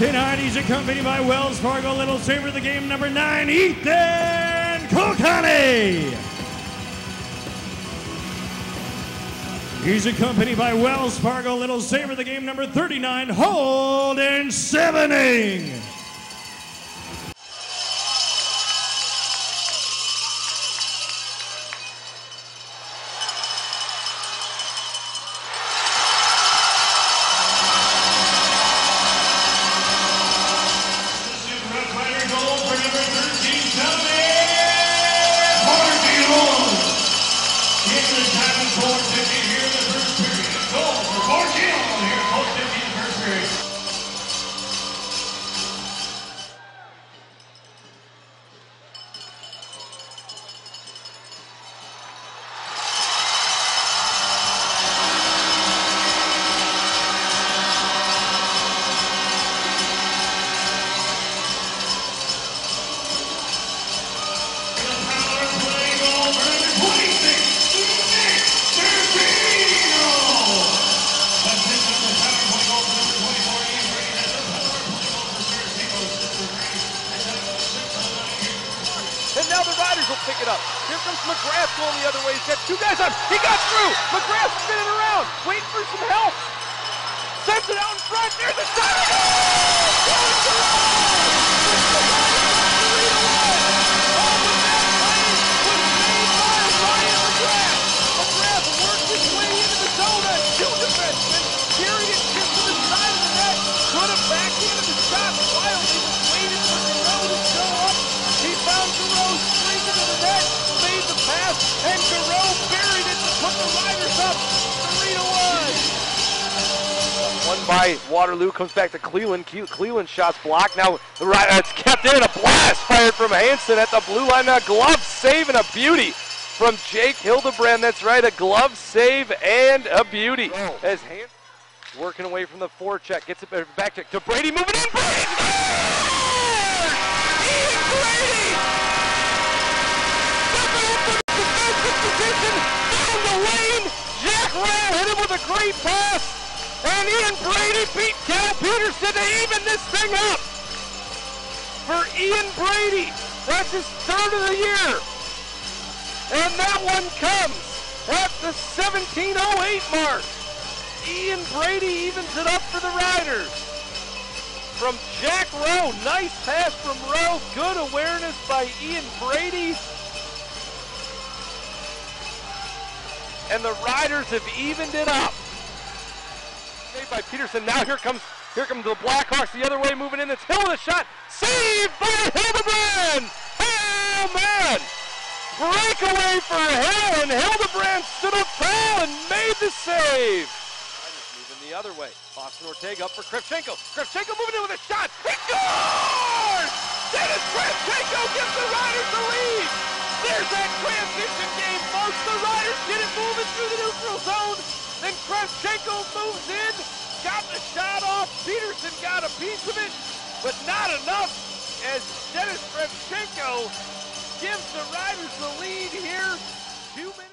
Tonight he's accompanied by Wells Fargo Little Saver, the game number nine, Ethan Kulkani. He's accompanied by Wells Fargo Little Saver, the game number 39, Holden Sevening. Pick it up. Here comes McGrath going the other way. He's got two guys on. He got through. McGrath spinning around, waiting for some help. Sends it out in front. There's a shot. Goal! Goal to the Riders! It's the made pass, and Garreau buried it to put the Riders up three to one. One by Waterloo comes back to Cleveland. Cle- Cleveland shots blocked. Now the right, uh, it's kept in. A blast fired from Hanson at the blue line. Now glove save and a beauty from Jake Hildebrand. That's right, a glove save and a beauty. As Hanson working away from the forecheck, gets it back to, to Brady, moving in. Brady down the lane. Jack Rowe hit him with a great pass. And Ian Brady beat Cal Petersen to even this thing up. For Ian Brady, that's his third of the year. And that one comes at the 1708 mark. Ian Brady evens it up for the Riders. From Jack Rowe, nice pass from Rowe, good awareness by Ian Brady. And the Riders have evened it up. Saved by Petersen. Now here comes here comes the Blackhawks the other way, moving in. It's Hill with a shot. Saved by Hildebrand. Oh man! Breakaway for Hill, and Hildebrand stood up tall and made the save. Moving the other way. Austin Ortega up for Kravchenko. Kravchenko moving in with a shot. He scores! Dennis Kravchenko gives the Riders the lead. There's that transition game, folks. The Riders get it moving through the neutral zone. Then Kravchenko moves in, got the shot off. Petersen got a piece of it, but not enough as Dennis Kravchenko gives the Riders the lead here. Two minutes.